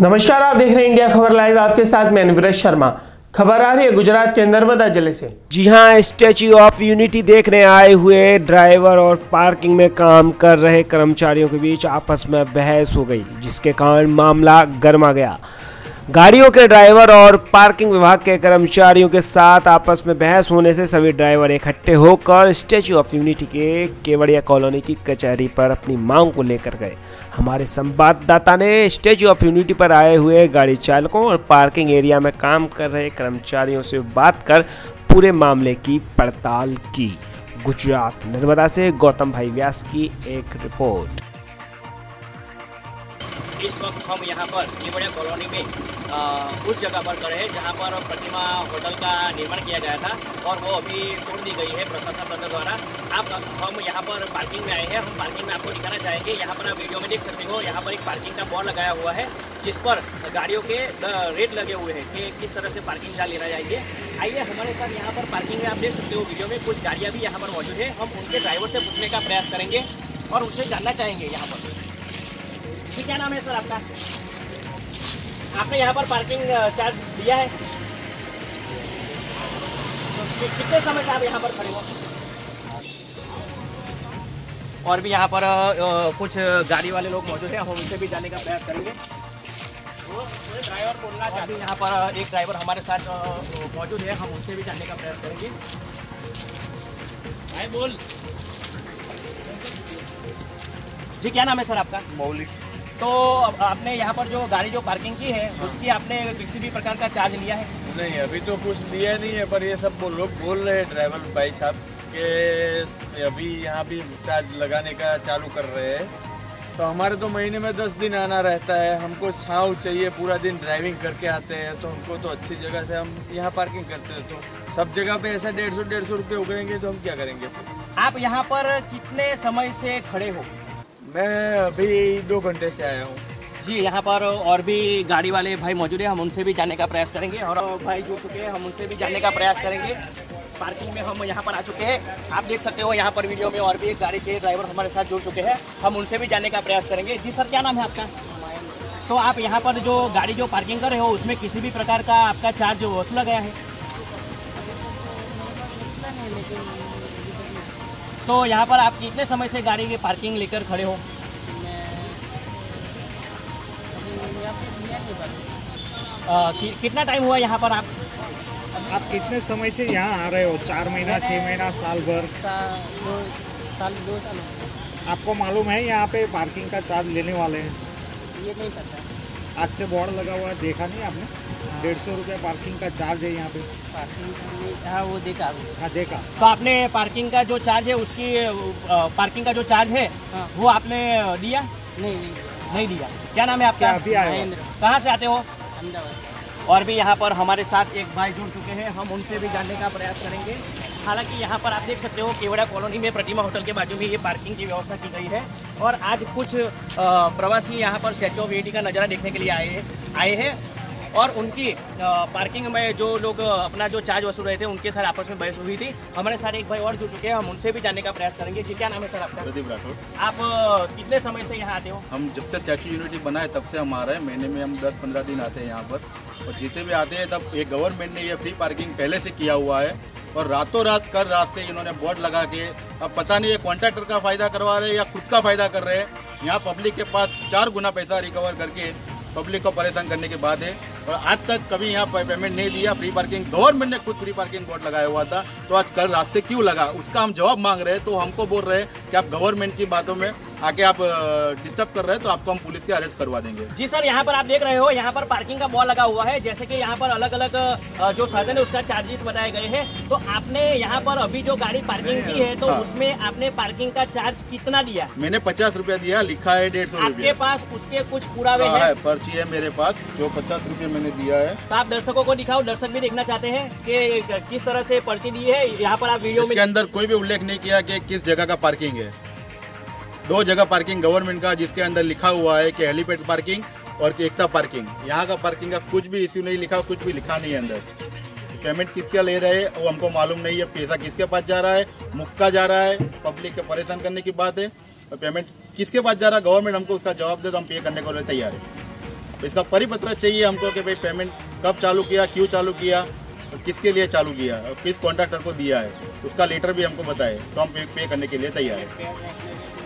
नमस्कार, आप देख रहे हैं इंडिया खबर लाइव। आपके साथ मैं अनुव्रत शर्मा। खबर आ रही है गुजरात के नर्मदा ज़िले से। जी हाँ स्टेच्यू ऑफ़ यूनिटी देखने आए हुए ड्राइवर और पार्किंग में काम कर रहे कर्मचारियों के बीच आपस में बहस हो गई, जिसके कारण मामला गर्मा गया। गाड़ियों के ड्राइवर और पार्किंग विभाग के कर्मचारियों के साथ आपस में बहस होने से सभी ड्राइवर इकट्ठे होकर स्टैच्यू ऑफ़ यूनिटी के केवड़िया कॉलोनी की कचहरी पर अपनी मांग को लेकर गए। हमारे संवाददाता ने स्टैच्यू ऑफ़ यूनिटी पर आए हुए गाड़ी चालकों और पार्किंग एरिया में काम कर रहे कर्मचारियों से बात कर पूरे मामले की पड़ताल की। गुजरात, नर्मदा से गौतम भाई व्यास की एक रिपोर्ट। इस वक्त हम यहाँ पर केवड़िया कॉलोनी में आ, उस जगह पर खड़े हैं जहाँ पर प्रतिमा होटल का निर्माण किया गया था और वो अभी तोड़ दी गई है प्रशासन तंत्र द्वारा। आप हम यहाँ पर पार्किंग में आए हैं हम पार्किंग में आपको दिखाना चाहेंगे। यहाँ पर आप वीडियो में देख सकते हो यहाँ पर एक पार्किंग का बोर्ड लगाया हुआ है जिस पर गाड़ियों के रेट लगे हुए हैं कि किस तरह से पार्किंग चार्ज लेना चाहिए आइए हमारे साथ यहाँ पर पार्किंग में आप देख सकते हो वीडियो में कुछ गाड़ियाँ भी यहाँ पर मौजूद है। हम उनके ड्राइवर से पूछने का प्रयास करेंगे और उनसे जानना चाहेंगे यहाँ पर। जी क्या नाम है सर आपका? आपने यहाँ पर पार्किंग चार्ज दिया है? तो कितने समय से आप यहाँ पर खड़े हो? और भी यहाँ पर कुछ गाड़ी वाले लोग मौजूद हैं हम उनसे भी जाने का प्रयास करेंगे। ड्राइवर बोलना चाहते हैं। यहाँ पर एक ड्राइवर हमारे साथ मौजूद है हम उनसे भी जाने का प्रयास करेंगे। भाई बोल। जी क्या नाम है सर आपका? मौलिक। तो आपने यहाँ पर जो गाड़ी जो पार्किंग की है हाँ। उसकी आपने किसी भी प्रकार का चार्ज लिया है? नहीं अभी तो कुछ लिया नहीं है पर ये सब लोग बोल रहे हैं ड्राइवर भाई साहब के अभी यहाँ भी चार्ज लगाने का चालू कर रहे हैं। तो हमारे तो महीने में दस दिन आना रहता है हमको छाँव चाहिए पूरा दिन ड्राइविंग करके आते हैं तो हमको तो अच्छी जगह से हम यहाँ पार्किंग करते हैं तो सब जगह पे ऐसा डेढ़ सौ डेढ़ सौ रुपये उगेंगे तो हम क्या करेंगे? आप यहाँ पर कितने समय से खड़े हो? मैं अभी दो घंटे से आया हूँ। जी यहाँ पर और भी गाड़ी वाले भाई मौजूद है हम उनसे भी जाने का प्रयास करेंगे और भाई जुड़ चुके हैं हम उनसे भी जाने का प्रयास करेंगे। पार्किंग में हम यहाँ पर आ चुके हैं। आप देख सकते हो यहाँ पर वीडियो में और भी एक गाड़ी के ड्राइवर हमारे साथ जुड़ चुके हैं। हम उनसे भी जाने का प्रयास करेंगे। जी सर क्या नाम है आपका? तो आप यहाँ पर जो गाड़ी जो पार्किंग कर रहे हो उसमें किसी भी प्रकार का आपका चार्ज वसूला गया है? तो यहाँ पर आप कितने समय से गाड़ी की पार्किंग लेकर खड़े हो? आ, कि, कितना टाइम हुआ यहाँ पर आप? आप कितने समय से यहाँ आ रहे हो? चार महीना छः महीना साल भर? दो साल दो साल आपको मालूम है यहाँ पे पार्किंग का चार्ज लेने वाले हैं? ये नहीं पता। आज से बोर्ड लगा हुआ है देखा नहीं आपने? डेढ़ सौ रुपये पार्किंग का चार्ज है यहाँ पे। पार्किंग हाँ वो देखा हाँ देखा। तो आपने पार्किंग का जो चार्ज है उसकी पार्किंग का जो चार्ज है हाँ। वो आपने दिया? नहीं। नहीं नहीं दिया। क्या नाम है आपका? अभी आए कहाँ से आते हो? अहमदाबाद। और भी यहाँ पर हमारे साथ एक भाई जुड़ चुके हैं हम उनसे भी जानने का प्रयास करेंगे। हालाँकि यहाँ पर आप देख सकते हो केवड़ा कॉलोनी में प्रतिमा होटल के बाजू में ये पार्किंग की व्यवस्था की गई है और आज कुछ प्रवासी यहाँ पर स्टैचू ऑफ़ यूनिटी का नज़ारा देखने के लिए आए आए हैं और उनकी पार्किंग में जो लोग अपना जो चार्ज वसूल रहे थे उनके साथ आपस में बहस हुई थी। हमारे साथ एक भाई और जुड़ चुके हैं हम उनसे भी जानने का प्रयास करेंगे जी क्या नाम है सर आपका? प्रदीप राठौर। आप कितने समय से यहाँ आते हो? हम जब से स्टैचू यूनिटी बना है तब से हम आ रहे हैं महीने में हम दस पंद्रह दिन आते हैं यहाँ पर। और जितने भी आते हैं तब ये गवर्नमेंट ने ये फ्री पार्किंग पहले से किया हुआ है और रातों रात कर रात से इन्होंने बोर्ड लगा के, अब पता नहीं ये कॉन्ट्रैक्टर का फ़ायदा करवा रहे हैं या खुद का फ़ायदा कर रहे हैं। यहाँ पब्लिक के पास चार गुना पैसा रिकवर करके पब्लिक को परेशान करने के बाद है। और आज तक कभी यहाँ पेमेंट नहीं दिया फ्री पार्किंग गवर्नमेंट ने खुद फ्री पार्किंग बोर्ड लगाया हुआ था। तो आज कल रास्ते क्यों लगा? उसका हम जवाब मांग रहे हैं तो हमको बोल रहे हैं कि आप गवर्नमेंट की बातों में आके आप डिस्टर्ब कर रहे हैं तो आपको हम पुलिस के अरेस्ट करवा देंगे। जी सर यहाँ पर आप देख रहे हो यहाँ पर पार्किंग का बॉल लगा हुआ है जैसे कि यहाँ पर अलग अलग जो साधन है उसका चार्जेस बताए गए हैं। तो आपने यहाँ पर अभी जो गाड़ी पार्किंग की है तो हाँ। उसमें आपने पार्किंग का चार्ज कितना दिया? मैंने पचास रूपया दिया लिखा है डेढ़ सौ आपके पास उसके कुछ पुरावे हाँ, है? पर्ची है मेरे पास जो पचास रूपए मैंने दिया है। तो आप दर्शकों को दिखाओ दर्शक भी देखना चाहते हैं कि किस तरह से पर्ची दी है यहाँ पर आप वीडियो में अंदर कोई भी उल्लेख नहीं किया कि किस जगह का पार्किंग है। दो जगह पार्किंग गवर्नमेंट का जिसके अंदर लिखा हुआ है कि हेलीपैड पार्किंग और एकता पार्किंग यहाँ का पार्किंग का कुछ भी इश्यू नहीं लिखा कुछ भी लिखा नहीं है अंदर। पेमेंट किसका ले रहे हैं वो हमको मालूम नहीं है। पैसा किसके पास जा रहा है मुक्का जा रहा है पब्लिक के परेशान करने की बात है। और पेमेंट किसके पास जा रहा है गवर्नमेंट हमको उसका जवाब दे तो हम पे करने को तैयार है। इसका परिपत्र चाहिए हमको कि भाई पेमेंट कब चालू किया क्यों चालू किया और किसके लिए चालू किया और किस कॉन्ट्रैक्टर को दिया है उसका लेटर भी हमको बताए तो हम पे, पे करने के लिए तैयार हैं।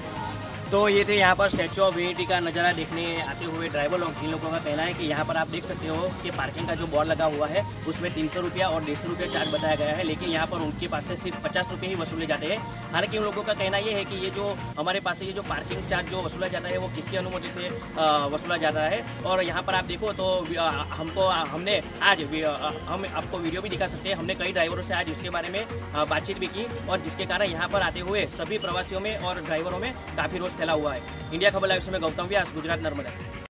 तो ये थे यहाँ पर स्टैचू ऑफ़ यूनिटी का नज़ारा देखने आते हुए ड्राइवर लोग, जिन लोगों का कहना है कि यहाँ पर आप देख सकते हो कि पार्किंग का जो बोर्ड लगा हुआ है, उसमें तीन सौ रुपया और डेढ़ सौ रुपया चार्ज बताया गया है, लेकिन यहाँ पर उनके पास से सिर्फ़ पचास रुपये ही वसूले जाते हैं। हालाँकि उन लोगों का कहना ये है कि ये जो हमारे पास से ये जो पार्किंग चार्ज जो वसूला जाता है, वो किसकी अनुमति से वसूला जाता है? और यहाँ पर आप देखो तो हमको हमने आज हम आपको वीडियो भी दिखा सकते हैं। हमने कई ड्राइवरों से आज इसके बारे में बातचीत भी की और जिसके कारण यहाँ पर आते हुए सभी प्रवासियों में और ड्राइवरों में काफ़ी रोष फैला हुआ है। इंडिया खबर लाइव से मैं गौतम व्यास गुजरात नर्मदा।